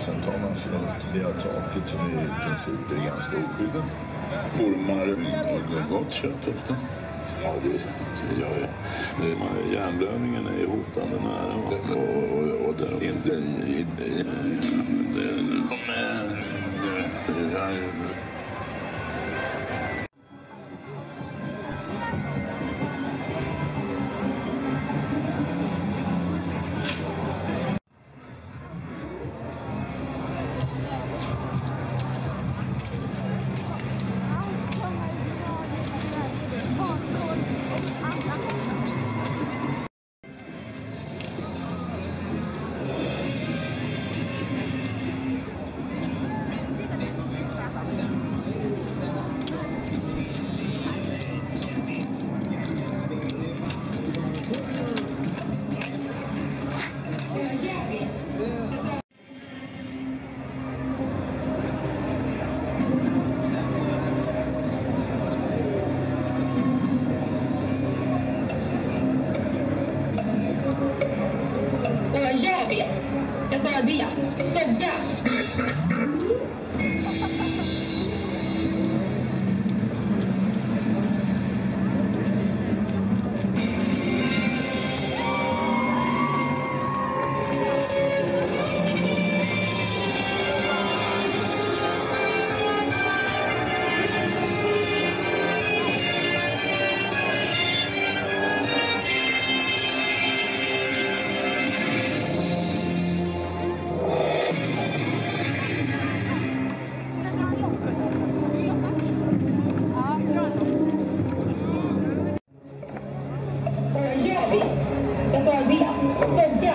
Ja, sen tar man sig ut via taket som i princip är ganska oskyddat. Ormar och gott kött ofta. Ja, det, det gör jag. Det- Hjärnblödningen är hotande nära. Och, och, och, och det, inte... Det. Det, 再跳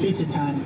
Pizza time.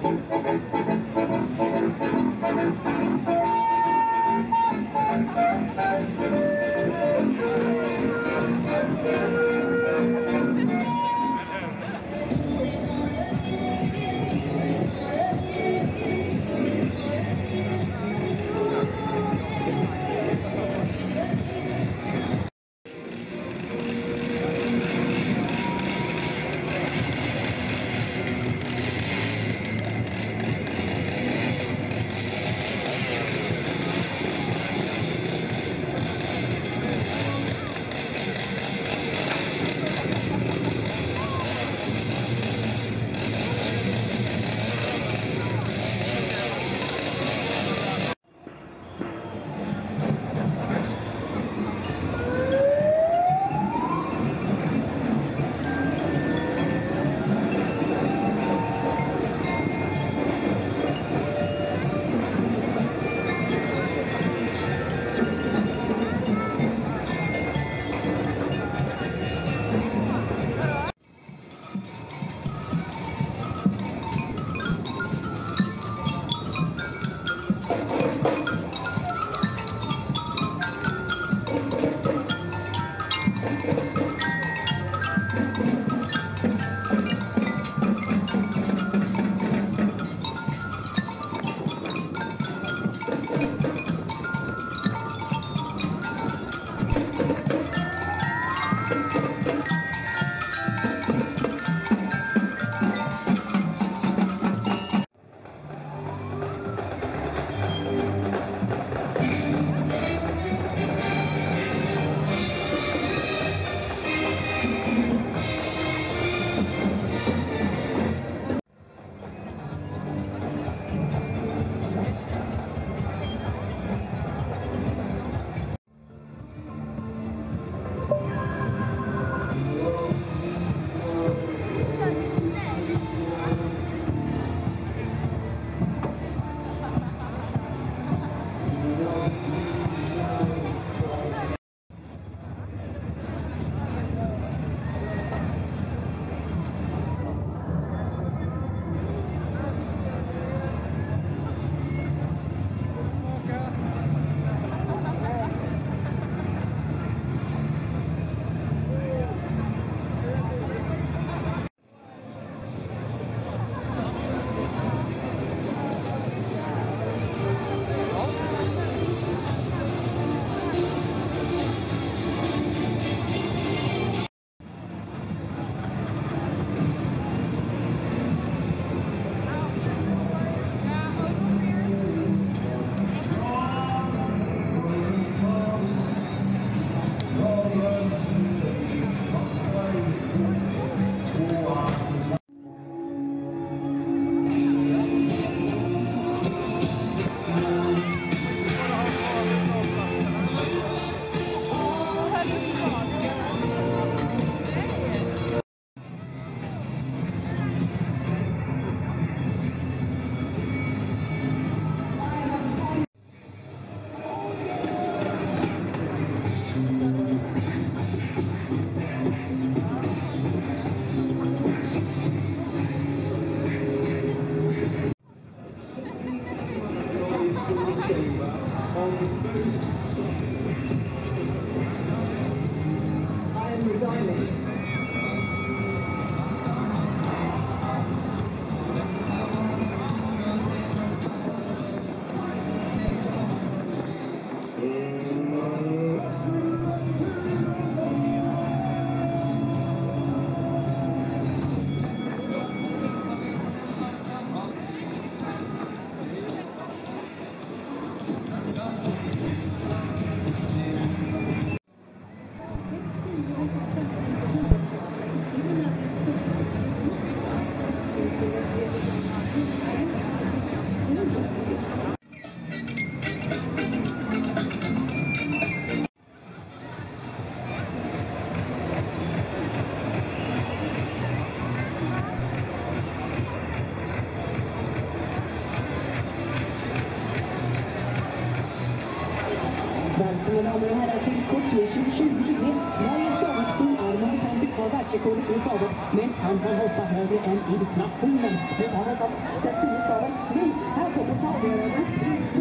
Mina damer och herrar till Courtier 2023. Sveriges stavhoppning är momentant har världsrekordet i stavhopp, men kan han hoppa högre än i nationen? Nu har han satt sätter i staven. Nu, här kommer Saudiarabiens pris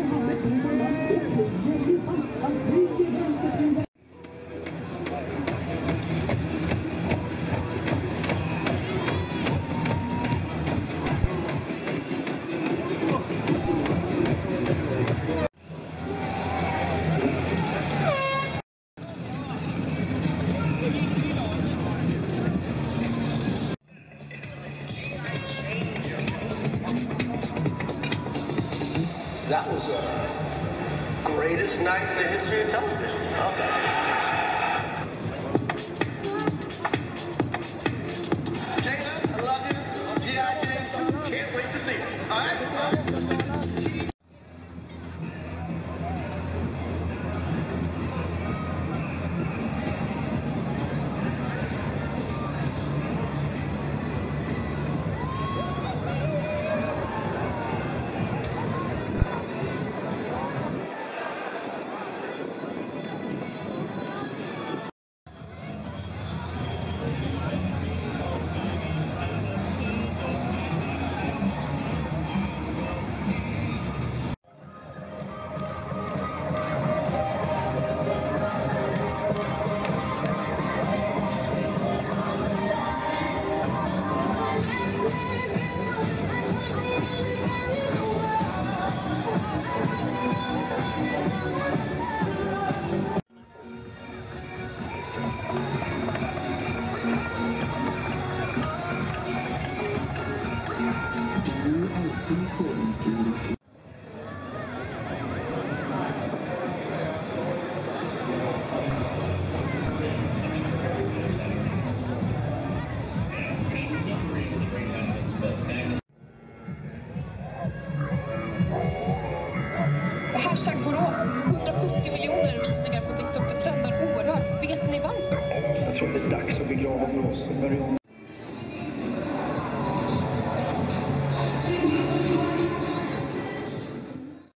That was a greatest night in the history of television.